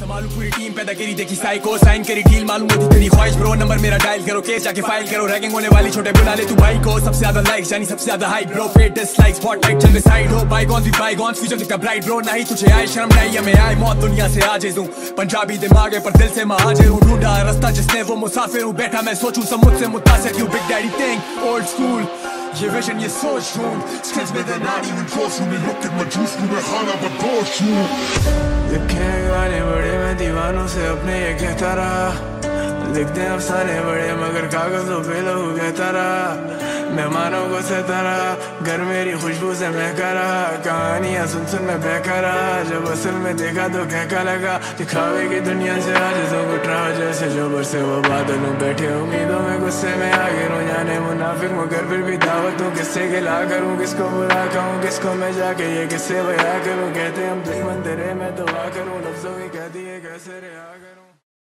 संभालू पूरी टीम पैदा करी, देखी साइको साइन करी डील मालूम होती तेरी ख्वाहिश ब्रो नंबर मेरा डायल करो केस जाके फ़ाइल करो रैगिंग होने वाली छोटे बुला ले तू भाई को सबसे ज़्यादा लाइक्स यानी सबसे ज़्यादा hype bro fate dislike spotlight चल साइड हो बाईगॉन्स भी बाईगॉन्स फ्यूचर दिखता ब्राइट ब्रो नहीं तुझे आए, शर्म नहीं हमें आए, मौत दुनिया से आजिज हूँ पंजाबी दिमाग है, पर दिल से महाजिर हूँ ढूंढा रास्ता जिसने वो मुसाफिर हूँ, बैठा मैं सोचूं सब मुझसे मुतासिर क्यों big daddy think old school vision ये सोच ढूंढ, skills में they're not even close when they look at my juice मैं खाना बदोश हूँ लिखे गाने बड़े, मैं दीवानों से अपने ये कहता रहा। लिखते अफसाने बड़े, मगर कागजों पे लोग कहता रहा। मेहमानों को सहता रहा, घर मेरी खुशबू से महका रहा। कहानियाँ सुन सुन मैं बहका रहा, जब असल में देखा तो कहका लगा, दिखावे की दुनिया से आजों को ट्रा, जैसे जो बरसे वो बादलों बैठे। उम्मीदों में गुस्से में आगे गिरूं जाने, मुनाफिक मगर फिर भी दावत हूँ किससे गिला करूँ, किसको बुला कहूँ किसको मैं जाके ये किससे बया करूँ। कहते हम दुश्मन कैसे रिहा करूँ